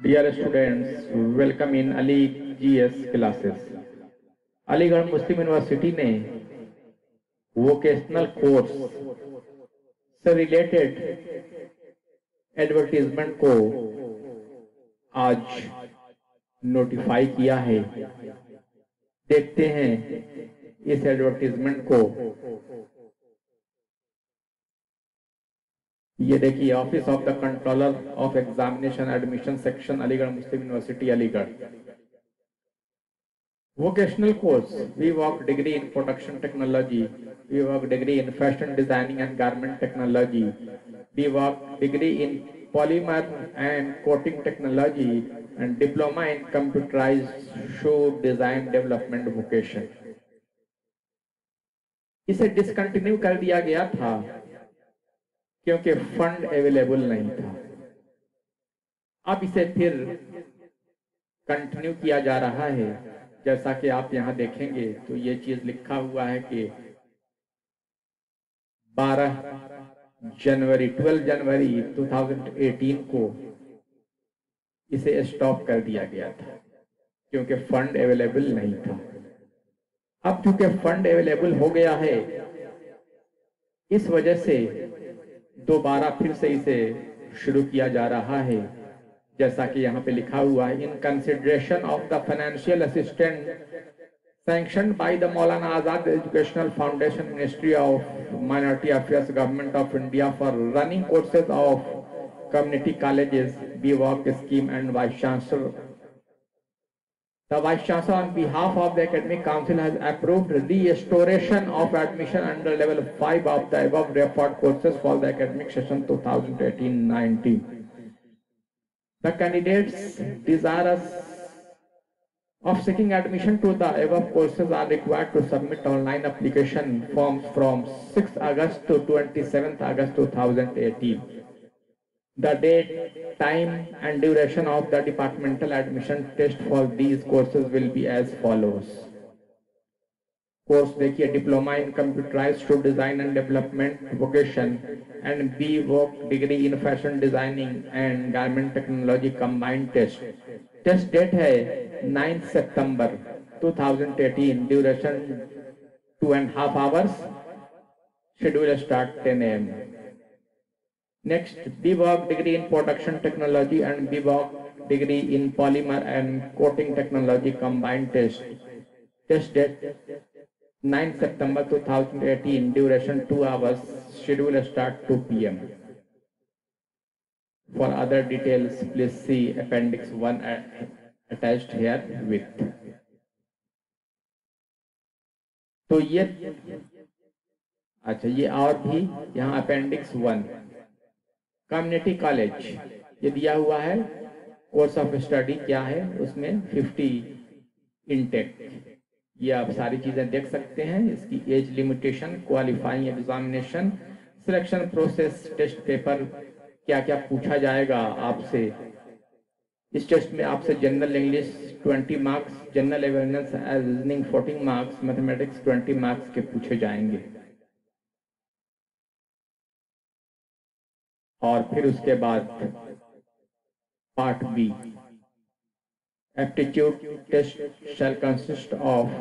Dear students, welcome in Ali GS classes. Aligarh Muslim University ने vocational course से related advertisement को आज notify किया है देखते हैं इस एडवर्टीजमेंट को ये देखिए office of the controller of examination admission section Aligarh Muslim University Aligarh vocational course B voc degree in production technology B voc degree in fashion designing and garment technology B voc degree in polymer and coating technology and diploma in computerise shoe design development vocation इसे discontinue कर दिया गया था। क्योंकि fund available नहीं था। अब इसे फिर कंटिन्यू किया जा रहा है। जैसा कि आप यहाँ देखेंगे तो ये चीज़ लिखा हुआ है कि 12 जनवरी 12 जनवरी 2018 को इसे स्टॉप कर दिया गया था, क्योंकि फंड अवेलेबल नहीं था। अब चूँकि फंड अवेलेबल हो गया है, इस वजह से दोबारा फिर से इसे शुरू किया जा रहा है। जैसा कि यहाँ पे लिखा हुआ है in consideration of the financial assistant sanction by the Maulana Azad educational foundation ministry of minority affairs government of India for running courses of community colleges B voc scheme and vice chancellor The Vice Chancellor on behalf of the Academic Council has approved the restoration of admission under level 5 of the above referred courses for the academic session 2018-19. The candidates desirous of seeking admission to the above courses are required to submit online application forms from 6 August to 27th August 2018 The date, time and duration of the departmental admission test for these courses will be as follows. Course देखिए diploma in computerise to design and development vocation and B voc degree in fashion designing and garment technology combined test test date है 9 सितंबर 2018 duration two and half hours schedule start 10 AM B voc degree in production technology and B voc degree in polymer and coating technology combined test test 9 September 2018, duration 2 hours, schedule start 2 p.m. For other details, please see appendix 1 attached here with. तो ये अच्छा ये और भी यहाँ appendix one community college ये दिया हुआ है। कोर्स ऑफ़ स्टडी क्या है? उसमें 50 इनटेक ये आप सारी चीज़ें देख सकते हैं। इसकी age limitation qualifying examination selection process test paper क्या क्या पूछा जाएगा आपसे। इस टेस्ट में आपसे general English 20 marks general awareness reasoning 14 marks mathematics 20 marks के पूछे जाएँगे। और फिर उसके बाद part B aptitude test shall consist of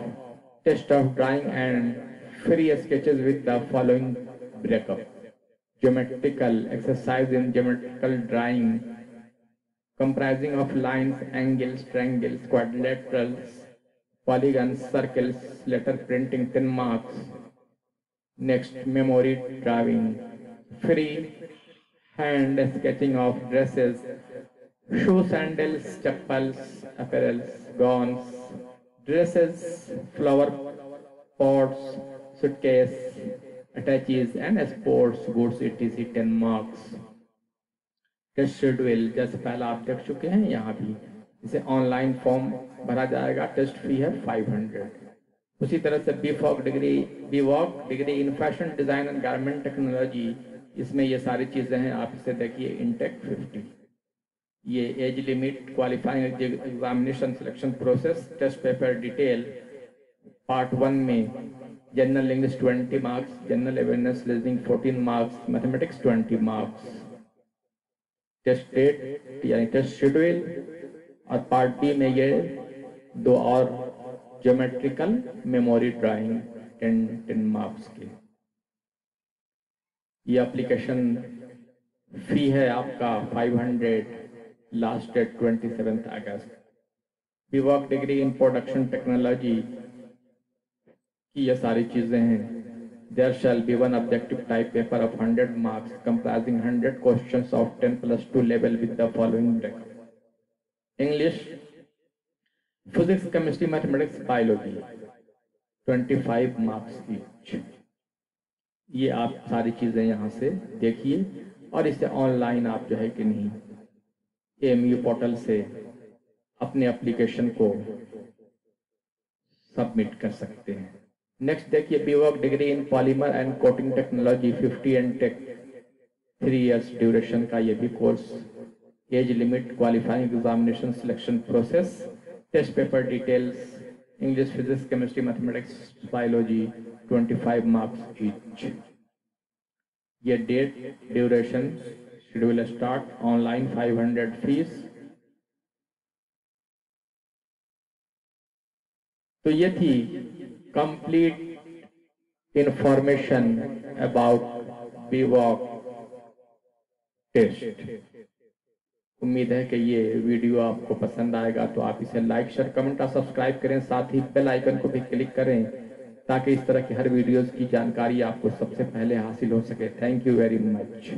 test of drawing and free sketches with the following breakup. Geometrical exercise in geometrical drawing comprising of lines, angles, triangles, quadrilaterals, polygons, circles, letter printing 10 marks. Next, memory drawing, free hand sketching of dresses, shoes, sandals, chappals, apparels, gowns, dresses, flower pots, suitcase, attaches, and sports goods, etc. 10 marks. Test schedule जैसे पहला आप देख चुके हैं यहाँ भी इसे online form भरा जाएगा टेस्ट फ़ी है 500 उसी तरह से B voc degree B voc degree in fashion design and garment technology इसमें ये सारी चीज़ें हैं, आप इसे देखिए इनटेक 50 ये age limit qualifying examination selection process test paper detail part one में general English 20 marks general awareness reasoning 14 marks mathematics 20 marks test date यानी टेस्ट शेड्यूल और पार्ट बी में ये दो और geometrical memory drawing ten ten marks की। ये application fee है आपका 500 last date twenty seventh August B voc degree in production technology की ये सारी चीज़ें हैं। There shall B one objective type paper of 100 marks comprising 100 questions of 10 plus 2 level with the following English physics chemistry mathematics biology 25 marks each ये आप सारी चीज़ें यहाँ से देखिए और इसे ऑनलाइन आप जो है कि नहीं एम पोर्टल से अपने एप्लीकेशन को सबमिट कर सकते हैं। नेक्स्ट देखिए B voc degree in polymer and coating technology 50 and tech three years duration का ये भी course age limit qualifying examination selection process test paper details English physics chemistry mathematics biology 25 marks each ये date duration schedule start online 500 fees तो ये थी complete information about B voc test उम्मीद है कि ये वीडियो आपको पसंद आएगा तो आप इसे लाइक शेयर कमेंट और सब्सक्राइब करें। साथ ही बेल आइकन को भी क्लिक करें। ताकि इस तरह की हर वीडियोस की जानकारी आपको सबसे पहले हासिल हो सके। Thank you very much